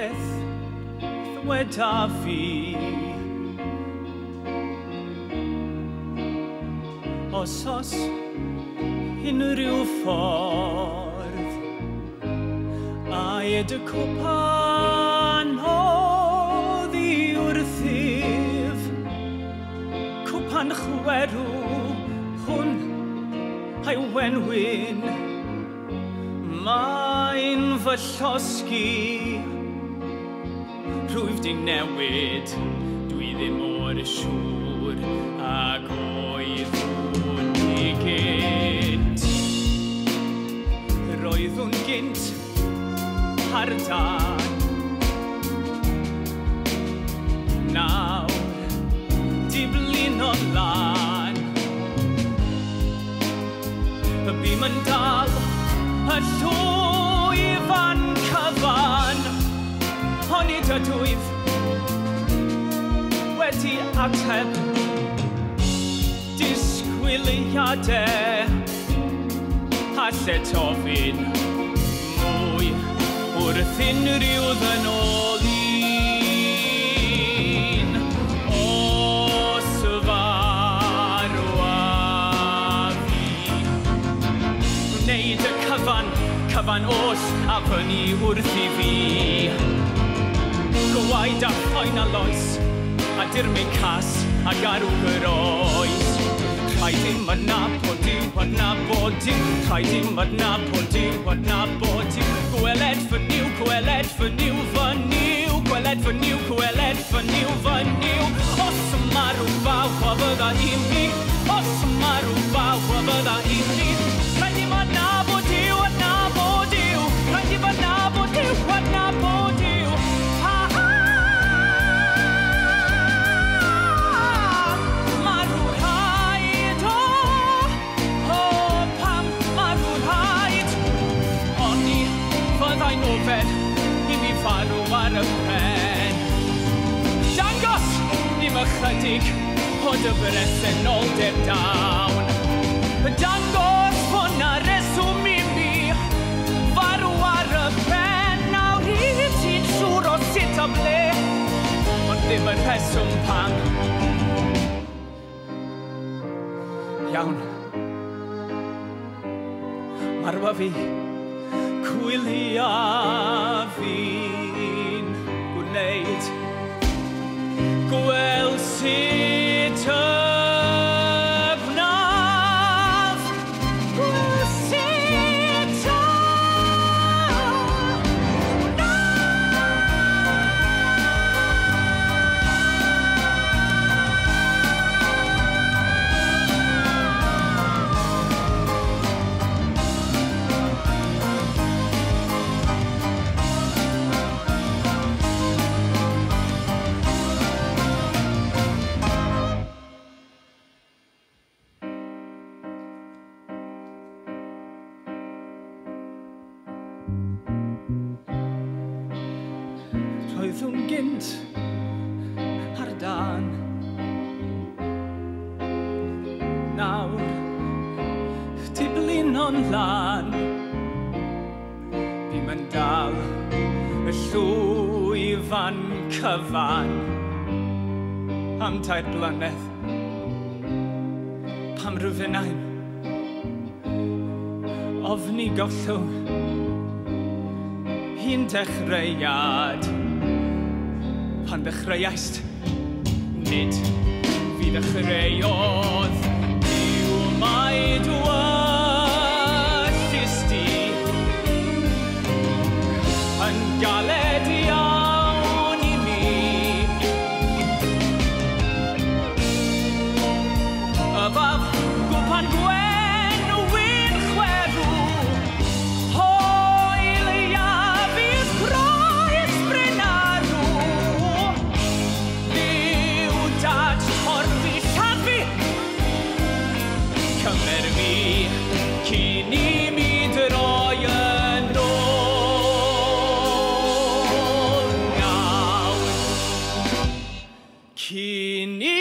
peth ddweda fi Os os unrhyw ffordd a ed y cwpan oedd i if, Cwpan chwerw hwn a'i wenwyn Mae'n fy llosgi prwyf di newid Dwi ddim o'r siŵr ac oedd hwn i gynt Roedd hwn gynt ar dan Nawr di blin blino lan Y bim yn dal y llwyr a wedi ateb disgwyliadau a lle tofyn mwy wrth unrhyw ddynol un os farwa fi wneud y cyfan cyfan os a fyny wrth i fi gwaed a phoen a loes A dirmyn cas a garw oes Rhaid dim yn adnabod yw adnabod yw Rhaid dim yn adnabod yw adnabod yw Gweled fy niw, gweled fy niw, fy niw Gweled fy niw, gweled fy niw, fy niw Os yma rhyw fawr, a fydda i mi Os yma rhyw fawr, a fydda i mi tebyg o dyfres yn ôl dyr dawn. Dangos bod na reswm i mi, farw ar y pen, nawr i ti'n siŵr o sut o ble, ond ddim yn rheswm pan. Iawn. Marwa fi, cwyliau. meddwl gynt ar dan. Nawr, ti blin o'n lan, fi yn dal y llwyfan cyfan am tair blynedd pam rwyfenau ofni gollwng Hi'n dechreuad pan ddechreuaist. Nid fi ddechreuodd kommer vi Kini mi dragen långa Kini